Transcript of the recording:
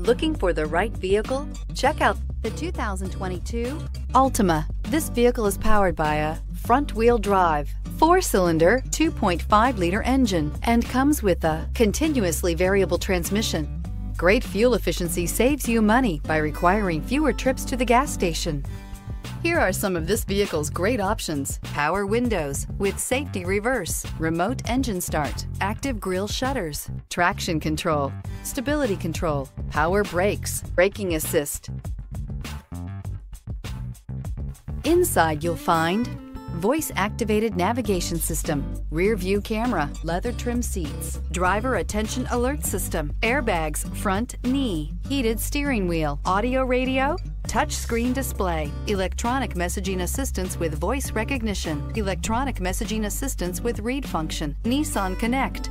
Looking for the right vehicle? Check out the 2022 Altima. This vehicle is powered by a front-wheel drive, four-cylinder, 2.5-liter engine, and comes with a continuously variable transmission. Great fuel efficiency saves you money by requiring fewer trips to the gas station. Here are some of this vehicle's great options. Power windows with safety reverse, remote engine start, active grille shutters, traction control, stability control, power brakes, braking assist. Inside you'll find voice activated navigation system, rear view camera, leather trim seats, driver attention alert system, airbags, front knee, heated steering wheel, audio radio, touchscreen display, electronic messaging assistance with voice recognition, electronic messaging assistance with read function, Nissan Connect,